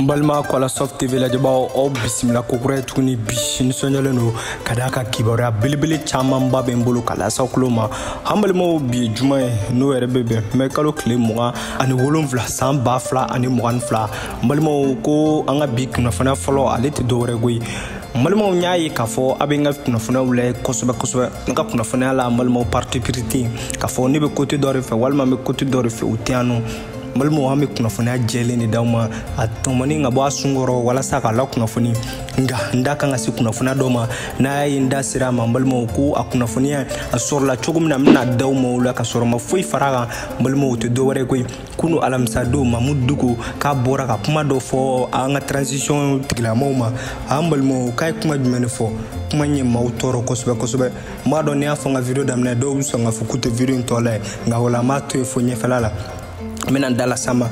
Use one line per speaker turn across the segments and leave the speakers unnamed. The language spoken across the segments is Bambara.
n balima kwala soft tv lajɛbaaw aw bisimila kokura ye tuguni bi nisɔnjalen don ka d'a ka kibaruya belebele caamanba bɛ n bolo ka lasa kulo ma an balimaw bi ye juma ye n'o yɛrɛ be bɛn mɛ kalo kile mugan ani wolonfila saan b'a fila ani mugan ni fila n balimaw ko an ka bi kunnafoniya fɔlɔ ale tɛ dɔwɛrɛ koyi n balimaw n y'a ye k'a fɔ a bɛ n ka kunnafoniyaw layɛ kosɛbɛ kosɛbɛ n ka kunnafoniya la n balimaw parti pirite k'a fɔ ne bɛ kote dɔ de fɛ walima n bɛ kote dɔ de fɛ u tɛ yan nɔ balimaw an bɛ kunnafoniya jɛlen de d'aw ma a tɔmɔni ka bɔ a sun kɔrɔ walasa k'a la kunnafoni nka n da kan ka se kunnafoniya dɔ ma n'a y'a ye n da sera a ma n balimaw ko a kunnafoniya a sɔrɔla cogo min na n bɛna daw ma o la ka sɔrɔ ma foyi fara a kan n balimaw o tɛ dɔ wɛrɛ koyi kunu alamisa don mamudu duko k'a bɔra ka kuma dɔ fɔ an ka transition tigilamaw ma an balimaw k'a ye kuma jumɛn de fɔ kuma in ye maaw tɔɔrɔ kosɛbɛ kosɛbɛ n b'a dɔn n'i y'a fɔ n ka video daminɛ dɔw bɛ sɔn ka fɔ k'u tɛ video in tɔla ye nka o la n b'a to yen fo ɲɛfɛla la n bɛna n da lasa ma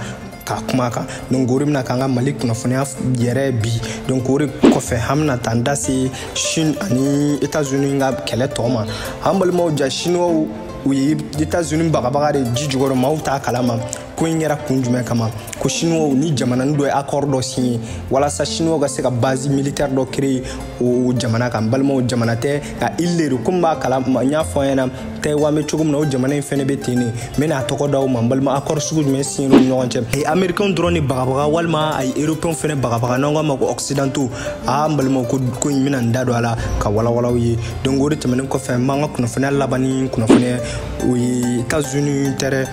ka kuma kan donc o de bɛna k'an ka mali kunnafoniya yɛrɛ bi donc o de kɔfɛ an bɛna taa n da se chine ani états unis ka kɛlɛ tɔgɔ ma an balimaw ja chinois u ye états unis bagabaga de ji jukɔrɔ maaw t'a kalama ko in kɛra kun jumɛn kama ko siniwaw ni jamanani dɔ ye akɔr dɔ siye walasa siniwaw ka se ka base militaire dɔ kreye o jamana kan balimaw jamana tɛ ka ile de komi b'a kala n y'a fɔ ɲɛna tayiwan bɛ cogo min na o jamana in fɛnɛ bɛ ten ne n bɛna a tɔgɔ da o ma balima akɔr sugu jumɛn siye ni ɲɔgɔn cɛ americain dɔrɔn de bagabaga walima a ye européen fɛnɛ bagabaga n'an k'a ma ko occidentaux aa n balimaw ko ko in bɛna n da don a la ka walawalaw ye donc o de tɛmɛnen kɔfɛ n b'an ka kunnafoniya laban ni kunnafoniya o ye états unis tɛrɛ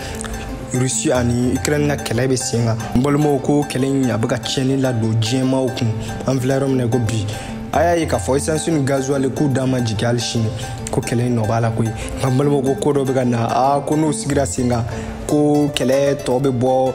rusi ani ukraine ka kɛlɛ bɛ sen kan n balimaw ko kɛlɛ in a bɛ ka tiɲɛni ladon diɲɛmaw kun an filɛ yɔrɔ min na ko bi a y'a ye k'a fɔ esansi ni gazuwali k'u dan ma jigin hali sini ko kɛlɛ in nɔgɔya la koyi n ka balimaw ko ko dɔ bɛ ka na a ko n'u sigira sen kan ko kɛlɛ tɔ bɛ bɔ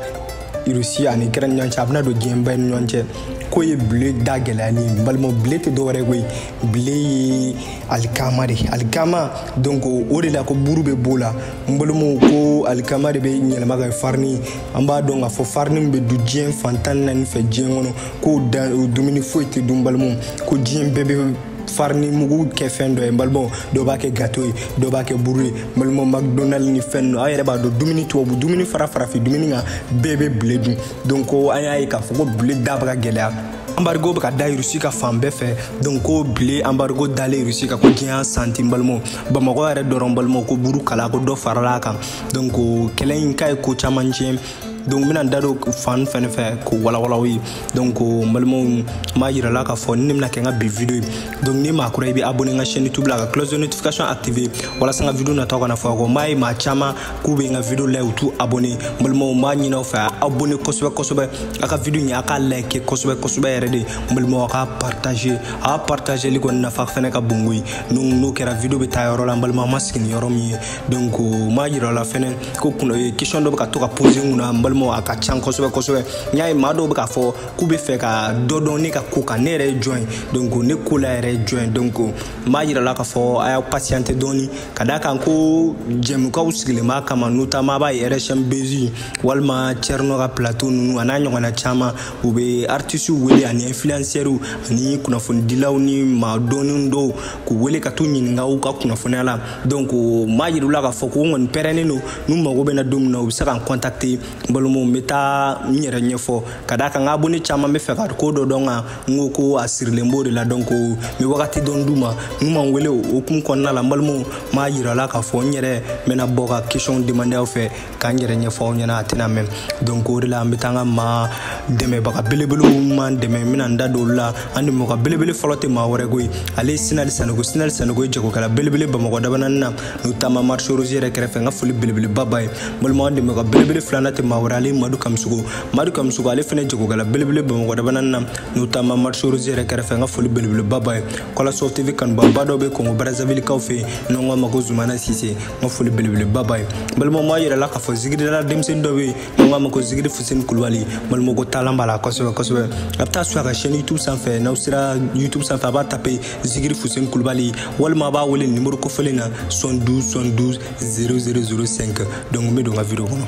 rusi ani ukraine ɲɔgɔn cɛ a bɛna don diɲɛba ni ɲɔgɔn cɛ k'o ye bile da gɛlɛyali ye balima bile tɛ dɔwɛrɛ koyi bile ye alikama de alikama donc o de la ko buru bɛ b'o la n balimaw ko alikama de bɛ yɛlɛma ka farini an b'a dɔn k'a fɔ farini min bɛ du diɲɛ fantan naani fɛ diɲɛ kɔnɔ k'o da dumuni foyi tɛ dun balimaw ko diɲɛ bɛɛ bɛ farini mugu kɛ fɛn dɔ ye balimaw dɔw b'a kɛ gato ye dɔw b'a kɛ buru ye balimaw macdonald ni fɛn dɔ aw yɛrɛ b'a dɔn dumuni tubabu dumuni fara farafin dumuni kan bɛɛ bɛ bile dun donc ko an y'a ye k'a fɔ ko bile da bɛ ka gɛlɛya anbarigo bɛ ka da rusi ka fan bɛɛ fɛ donc ko bile anbarigo dalen rusi ka ko diɲɛ santin balimaw bamakɔ yɛrɛ dɔrɔn balimaw ko buru kala ko dɔ farala a kan donc kɛlɛ in ka ye ko caman tiɲɛ donc n bɛna n da don fan fɛnɛ fɛ k'o walawalaw ye donc n balimaw n b'a yirala k'a fɔ ni ne bɛna kɛ n ka bi video ye donc ni maa kura i bɛ abonné n ka chaîne youtube la ka close de notification activé walasa n ka video nataw kana fɔ a kɔ n b'a ye maa caman k'u bɛ n ka video layɛ u t'u abonné n balimaw n b'a ɲini aw fɛ a abonné kosɛbɛ kosɛbɛ a ka video ɲɛ a k'a like kosɛbɛ kosɛbɛ yɛrɛ de n balimaw a k'a partager a ka partageli kɔni nafa fɛnɛ ka bon koyi donc n'o kɛra video bɛ taa yɔrɔ la n balima ma sigi ni yɔrɔ min ye donc n b'a yira la fɛnɛ ko kun eh, question dɔ bɛ ka to ka pose n kunna n balimaw a ka can kosɛbɛ kosɛbɛ n y'a ye maa dɔw bɛ k'a fɔ k'u bɛ fɛ ka dɔ dɔn ne ka ko kan ne yɛrɛ ye jɔn ye donc ne ko la yɛrɛ ye jɔn ye donc n b'a yira la k'a fɔ a y'a patiente dɔɔni ka d'a kan ko jɛmukaw sigilen b'a kama notamment a b'a ye rsm bezi walima cɛrinɔ ka plateau ninnu a n'a ɲɔgɔnna caman u bɛ artisiw wele ani influencɛriw ani kunnafonidilaw ni maa dɔnnen dɔw k'u wele ka t'u ɲininka u ka kunnafoniya la donc m'a yir'u la k'a fɔ ko n kɔni pɛrɛnnen don n'u mago bɛna don min na u bɛ se ka n contacter n balimaw n bɛ taa n yɛrɛ ɲɛfɔ ka d'a kan n ka abonné caman bɛ fɛ ka ko dɔ dɔn kan n ko ko a sirilen b'o de la donc n bɛ wagati dɔn d'u ma n'u ma n wele o hokumu kɔnɔna la n balimaw m'a yir'a la k'a fɔ n yɛrɛ n bɛna bɔ ka question demander aw fɛ k'an yɛrɛ ɲɛfɔ aw ɲɛna a tɛna mɛn donc o de la an bɛ taa an ka maa dɛmɛbaga belebele minnu m'an dɛmɛ n bɛna n da don olu la an dɛmɛbaga belebele fɔlɔ tɛ maa wɛrɛ ko ye ale ye sinali sanogo sinali sanogo ye jagokɛla belebele bamakɔ dabanani na n'u taama marché rose yɛrɛ kɛrɛfɛ n ka foli belebeleba ba ye balima an dɛmɛbaga belebele filanan tɛ maa wɛrɛ ale ye madu kamisogo madu kamisogo ale fana jagokɛla belebele bamakɔ dabanani na n'u taama marché rose yɛrɛ kɛrɛfɛ n ka foli belebeleba ba ye kɔlasɔf tv kanubaba dɔ bɛ kɔngɔ brazzaville kaw fɛ yen n'o k'a ma ko zumana sise n ka foli belebeleba ba ye balimaw m'a yirala k'a fɔ zigidala denmisɛnnin dɔ bɛ yen n'o k'a ma ko zigidi fuseni kulubali balimaw ko taalan b'a la kosɛbɛ kosɛbɛ a bɛ taa su a ka chaîne youtube sanfɛ n'aw sera youtube sanfɛ a b'a tape zigidi fuseni kulubali walima a b'a wele nimoro kofɔlen na 72 72 0005 donc n bɛ don n ka video kɔnɔ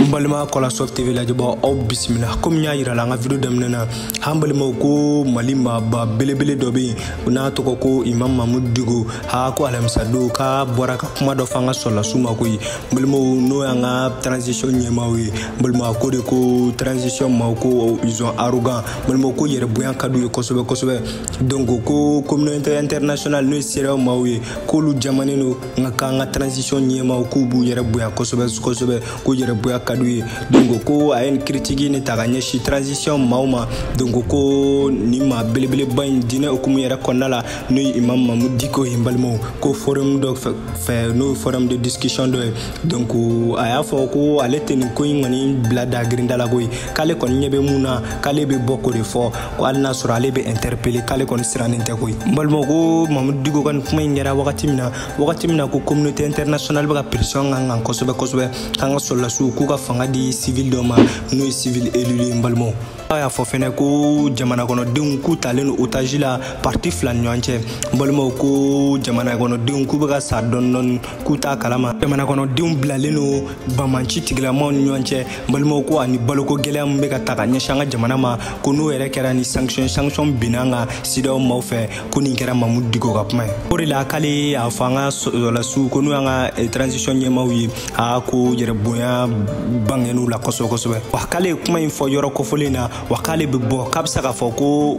n balima kɔlasɔf tv lajɛbɔ aw bisimila komi y'a yira la an ka video daminɛ na an balimaw ko mali maaba belebele dɔ be yen u n'a tɔgɔ ko imam mamu digo ha ko alamisadon k'a bɔra ka kuma dɔ fɔ an ka sɔrɔlasiw ma koyi balimaw n'o y'an ka transition ɲɛmaw ye balima ko de ko transition maw ko ils ont arrogant balimaw ko yɛrɛ bonya ka d'u ye kosɛbɛ kosɛbɛ donc ko communauté internationale n'o ye seereyaw maw ye k'olu jamanen don n ka k'an ka transition ɲɛmaw k'u b'u yɛrɛ bonya kosɛbɛ kosɛbɛ k'u yɛrɛ bonya ka d'u ye donc ko a ye nin kiritigi ne ta ka ɲɛsin transition maaw ma donc ko nin maa belebeleba in diinɛ hukumu yɛrɛ kɔnɔna la n'o ye imam mamu diko ye n balimaw ko forum dɔ fɛ n'o ye forum de discussion dɔ ye donc a y'a fɔ ko ale tɛ nin ko in kɔni bila dagirinda la koyi k'ale kɔni ɲɛ bɛ mun na k'ale bɛ bɔ k'o de fɔ ko hali n'a sɔrɔ ale bɛ interpele k'ale kɔni sirannen tɛ koyi n balimaw ko mamadu digo ka nin kuma in kɛra wagati min na wagati min na ko communauté internationale bɛ ka pression kan kan kosɛbɛ kosɛbɛ k'an ka sɔrɔlasiw k'u ka fanga di civil dɔ ma n'o ye civil élu ye n balimaw a y'a fɔ fɛnɛ ko jamana kɔnɔdenw k'u talen don otaji la parti fila ni ɲɔgɔn cɛ n balimaw ko jamana kɔnɔdenw k'u bɛ ka sa dɔɔni dɔɔni k'u t'a kalama jamana kɔnɔdenw bilalen don bamanci tigilamaw ni ɲɔgɔn cɛ balimaw ko ani baloko gɛlɛya min bɛ ka ta ka ɲɛsin an ka jamana ma ko n'o yɛrɛ kɛra ni sanction sanction binna an ka sidaw maw fɛ ko nin kɛra mamu digo ka kuma ye o de la k'ale y'a fɔ an ka sɔrɔlasiw ko n'o y'an ka eh, transition ɲɛmaw ye a ko yɛrɛ bonya bangɛn'u la kosɛbɛ kosɛbɛ wa k'ale ye kuma in fɔ yɔrɔ kofɔlen na wa k'ale bɛ bɔ k'a bɛ se k'a fɔ ko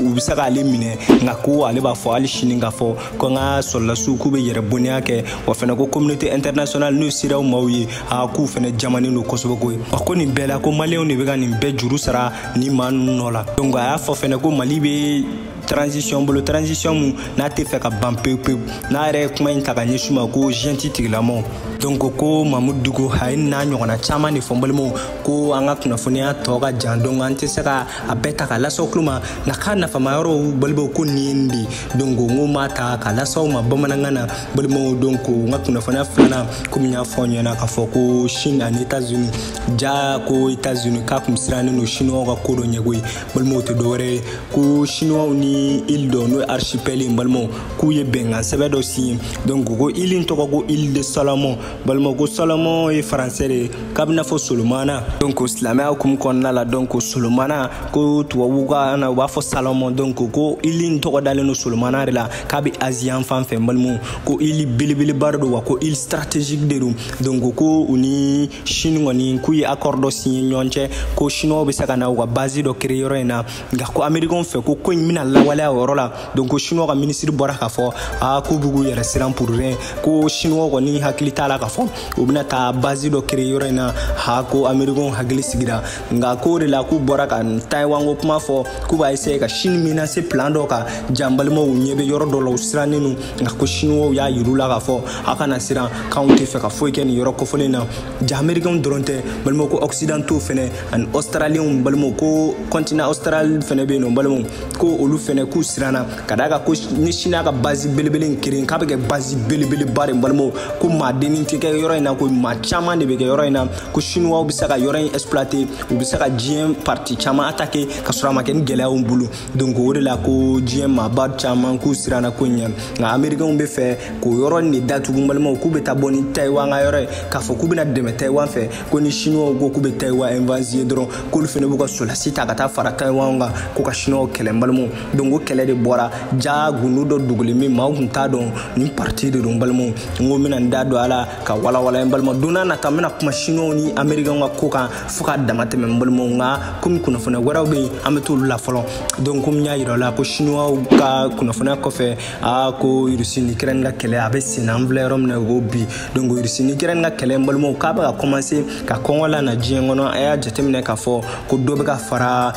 u bɛ se k'ale minɛ nka ko ale b'a fɔ hali sini k'a fɔ ko an ka sɔrɔlasiw k'u bɛ yɛrɛ boniya kɛ wa fana ko communauté internationale n'u siraw maaw ye a k'u fana jamanen don kosɛbɛ koyi wa ko nin bɛɛ la ko maliyɛnw de bɛ ka nin bɛɛ juru sara nin maa ninnu nɔ la donc a y'a fɔ fana ko mali bɛ transition bolo transition mun n'a tɛ fɛ ka ban pewu pewu n'a yɛrɛ ye kuma in ta ka ɲɛsin ma ko jɛnti tigilamɔgɔw donc ko mamu dugu a ye n'a ɲɔgɔnna caman de fɔ n balimaw ko an ka kunnafoniya tɔ ka jan donc an tɛ se ka a bɛɛ ta ka lasaw tulo ma na k'a nafama yɔrɔw balimaw ko nin ye nin de donc n ko m'a ta ka lasaw ma bamanankan na balimaw donc n ka kunnafoniya filanan komi y'a fɔ ɲɛna k'a fɔ ko chine ani états unis ja ko états unis k'a kun sirannen don chinois ka ko dɔ ɲɛgo ye balimaw tɛ dɔwɛrɛ ye ko chinois ni ile dɔ n'o ye archipel ye balimaw k'u ye bɛnkan sɛbɛ dɔ siye donc ko ile tɔgɔ ko ile de salomon balima ko solomɔ ye faransɛ de ye k'a bɛna fɔ solomana donc silamɛya hukumu kɔnɔna la donc solomana ko tubabu ka na u b'a fɔ salomɔ donc ko ili n tɔgɔ dalen don solomana de la k'a bɛ aziyan fan fɛ n balimaw ko ili belebeleba de don wa ko ili stratégique de don donc ko u ni chine kɔni k'u ye accord dɔ siye ɲɔgɔn cɛ ko chinois bɛ se ka na u ka base dɔ créer yɔrɔ in na nka ko amerikɛnw fɛ ko ko in bɛna lawaleya o yɔrɔ la donc ko chinois ka minisiri bɔra k'a fɔ a k'u b'u k'u yɛrɛ siran pururɛn ko chinois kɔni hakili t'a la k'a fɔ u bɛna taa base dɔ kere yɔrɔ in na ha ko amerikɛnw hakili sigira nka ko o de la k'u bɔra ka taiwan ko kuma fɔ k'u b'a essaye ka chine menase plan dɔ kan jan balimaw ɲɛ bɛ yɔrɔ dɔ la u sirannen don nka ko chinois y'a yiru la k'a fɔ a kana siran k'anw tɛ fɛ ka foyi kɛ nin yɔrɔ kofɔlen na ja amerikɛnw dɔrɔn tɛ balimaw ko ɔksidanto fɛnɛ ani ɔstraliɛnw balimaw ko kɔntina ɔstral fɛnɛ be yen nɔ balimaw ko olu fɛnɛ k'u siranna ka daa ka ko ni sina ka bazi belebele n keren k'a be kɛ bazi belebeleba de balimaw ko maadennin tɛ kɛ yɔrɔ in na ko maa caaman de be kɛ yɔrɔ in na ko sinuwaw be se ka yɔrɔ in ɛsplɔite u be se ka diɲɛ parti caaman atake ka sɔrɔ a ma kɛ ni gwɛlɛyaw bolo donc o de la ko diɲɛ maaba caman k'u siranna ko ɲɛ nka amerikɛnw be fɛ k'o yɔrɔ nin de datugun balimaw k'u be taa bɔ ni tayiwan ka yɔrɔ ye k'a fɔ k'u bena dɛmɛ tayiwan fɛ ko ni siniwaw ko k'u be tayiwan invansiye dɔrɔn k'olu fɛnɛ b'u ka solasi ta ka taa fara tayiwanw kan k'u ka siniwaw kɛlɛ balimaw donc o kɛlɛ de bɔra ja gundu dɔ dugulen min maaw kun t'a dɔn nin parti de don balimaw n ko bena n da don a la ka walawala n balima donna nata n bena kuma siniwaw ni amerikɛnw ka ko kan fɔɔ ka dama tɛmɛ n balimaw n ka komi kunnafoniya wɛrɛw be yen an be t'olu la fɔlɔ donc komi y'a yira la ko sinuwaw ka kunnafoniya kɔfɛ a ko rusi ni ukraine ka kɛlɛ a be senna an filɛ yɔrɔ min na o ko bi donc rusi ni ukraine ka kɛlɛ n balimaw k'a be ka kɔmanse ka kɔngɔ la na diɲɛ kɔnɔ a y'a jateminɛ k'a fɔ ko dɔ be ka fara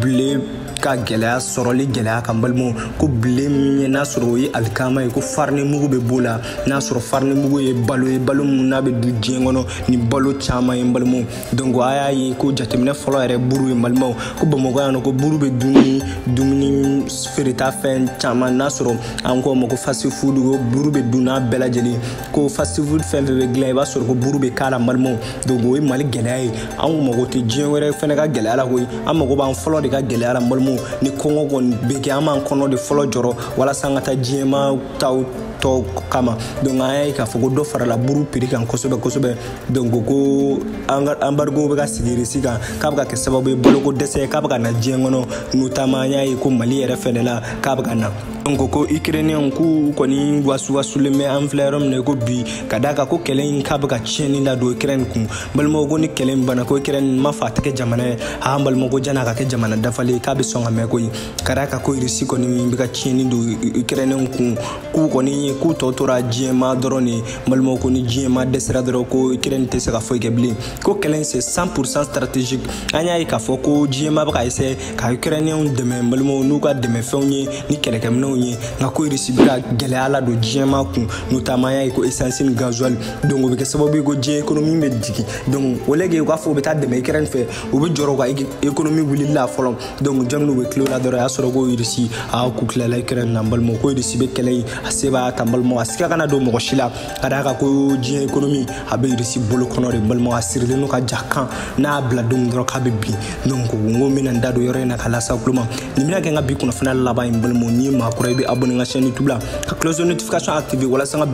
bile ka gɛlɛya sɔrɔli gɛlɛya kan balimaw ko bilen min ye n'a sɔrɔ o ye alikama ye ko farini mugu bɛ b'o la n'a sɔrɔ farini mugu ye balo ye balo min n'a bɛ du diɲɛ kɔnɔ ni balo caman ye balimaw donc a y'a ye ko jateminɛ fɔlɔ yɛrɛ buru ye balimaw ko bamakɔ yan nɔ ko buru bɛ dumuni dumuni feereta fɛn caman n'a sɔrɔ an k'o ma ko fasi fudu ko buru bɛ dun n'a bɛɛ lajɛlen ko fast food fɛn fɛn bɛ dilan i b'a sɔrɔ ko buru bɛ k'a la malimaw donc o ye mali gɛlɛya ye an ko mago tɛ diɲɛ wɛrɛ fɛnɛ ka gɛlɛya la koyi an mago b'an fɔlɔ de ka gɛlɛya la malimaw ni kɔngɔ kɔni bɛ kɛ an b'an kɔnɔ de fɔlɔ jɔrɔ walasa an ka taa diɲɛma taw tɔw kama donc an y'a ye k'a fɔ ko dɔ farala buru piri kan kosɛbɛ kosɛbɛ donc ko anbarigo bɛ ka sigi risi kan k'a bɛ ka kɛ sababu ye baloko dɛsɛ k'a bɛ ka na diɲɛ kɔnɔ n'o taama an y'a ye ko mali yɛrɛ fɛnɛ la k'a bɛ ka na donc ko ikreniyɛnw k'u kɔni wasuwasulen bɛ an filɛ yɔrɔ min na i ko bi ka d'a kan ko kɛlɛ in k'a bɛ ka tiɲɛni la don ikirɛni kun balimaw ko ni kɛlɛ in banna ko ikirɛni ma fa a tɛ kɛ jamana ye a an balimaw ko jan'a ka kɛ jamana dafalen ye k'a bɛ sɔn ka mɛn ko ye ka d'a kan ko irisi kɔni min bɛ ka tiɲɛni don ikirɛniw kun k'u kɔni k'u tɔ tora diɲɛma dɔrɔn de ye balimaw ko ni diɲɛma dɛsɛra dɔrɔn ko ikirɛni tɛ se ka foyi kɛ bilen ko kɛlɛ in se 100 pourcent stratégique an y'a ye k'a fɔ ko diɲɛma bɛ ka essayer ka ukrainiyɛnw dɛmɛ balimaw n'u ka dɛmɛfɛnw ye ni kɛlɛkɛminɛw ye nka ko irisi bɛ ka gɛlɛya la don diɲɛma kun n'u taama y'a ye ko esansi ni gazuwali donc o bɛ kɛ sababu ye ko diɲɛ ekonomi bɛ digi donc o lɛge u k'a fɔ u bɛ taa dɛmɛ ukraine fɛ u bɛ jɔrɔ u ka ekonomi wulili la fɔlɔ donc jamana u bɛ tilo la dɔrɔn a y'a sɔrɔ ko irisi a ku tilala ukraine na balimaw ko irisi bɛ kɛlɛ in a se b'a ta balimaw a siga kana don mɔgɔ si la ka d'a kan ko diɲɛ ekonomi a bɛ irisi bolo kɔnɔ de balima a sirilen no ka ja kan n'a y'a bila don dɔrɔn k'a bɛ bin donc ko n ko n bɛna n da don yɔrɔ in na ka lasa kulo ma nin bɛna kɛ n ka bi kunnafoniya laban in balima n'i ye maa kura i bɛ abonné n ka chaîne youtube la ka close notification active walasa n ka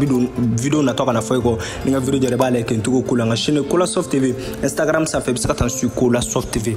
video natɔ kana fɔ i kɔ ni n ka video jɛra i b'a lajɛ kɛ n togo ko la n ka chaîne kola soft tv instagram sanfɛ i bɛ se ka taa n su kola soft tv